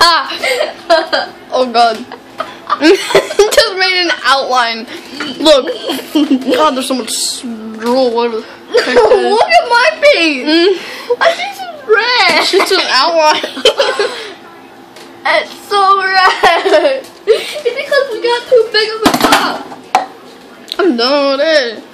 oh god. Just made an outline. Look. God, there's so much drool. Look at my face. Mm, I see some red. it's an outline. It's so red. it's because we got too big of a cup. I'm done with it.